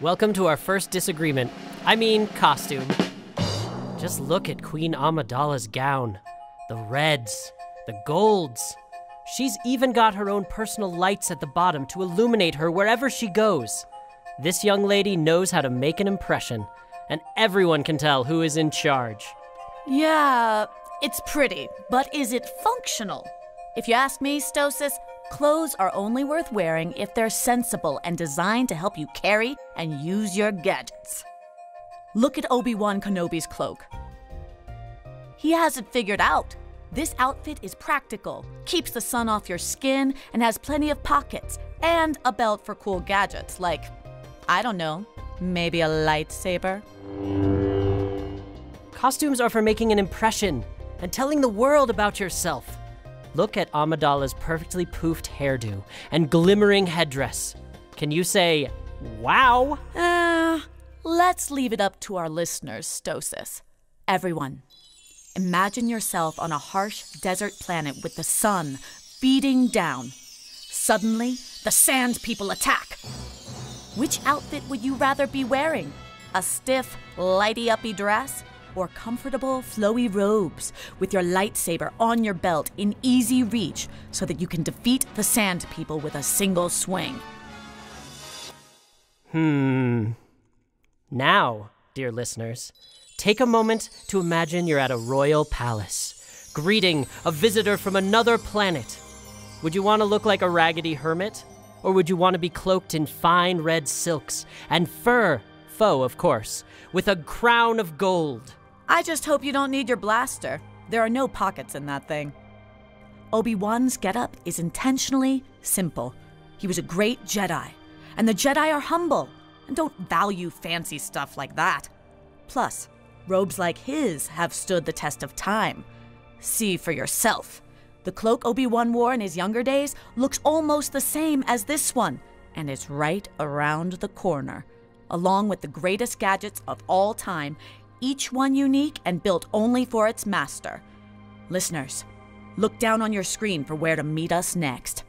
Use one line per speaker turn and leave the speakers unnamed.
Welcome to our first disagreement. I mean, costume. Just look at Queen Amidala's gown. The reds, the golds. She's even got her own personal lights at the bottom to illuminate her wherever she goes. This young lady knows how to make an impression, and everyone can tell who is in charge.
Yeah, it's pretty, but is it functional? If you ask me, Stosis, clothes are only worth wearing if they're sensible and designed to help you carry and use your gadgets. Look at Obi Wan Kenobi's cloak. He has it figured out. This outfit is practical, keeps the sun off your skin, and has plenty of pockets, and a belt for cool gadgets like, I don't know, maybe a lightsaber?
Costumes are for making an impression and telling the world about yourself. Look at Amidala's perfectly poofed hairdo and glimmering headdress. Can you say, wow?
Uh, let's leave it up to our listeners, Stosis. Everyone, imagine yourself on a harsh desert planet with the sun beating down. Suddenly, the sand people attack. Which outfit would you rather be wearing? A stiff, lighty uppy dress? Or comfortable, flowy robes with your lightsaber on your belt in easy reach so that you can defeat the sand people with a single swing?
Hmm. Now, dear listeners, take a moment to imagine you're at a royal palace, greeting a visitor from another planet. Would you want to look like a raggedy hermit? Or would you want to be cloaked in fine red silks and fur, faux, of course, with a crown of gold?
I just hope you don't need your blaster. There are no pockets in that thing. Obi Wan's getup is intentionally simple. He was a great Jedi, and the Jedi are humble and don't value fancy stuff like that. Plus, robes like his have stood the test of time. See for yourself. The cloak Obi Wan wore in his younger days looks almost the same as this one, and it's right around the corner. Along with the greatest gadgets of all time, each one unique and built only for its master. Listeners, look down on your screen for where to meet us next.